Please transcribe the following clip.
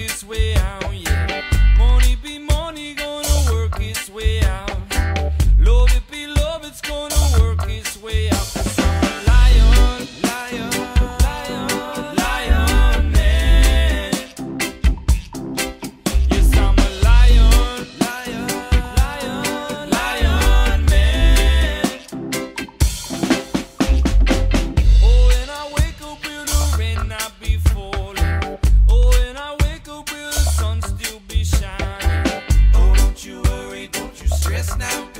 its way now,